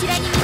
ちらに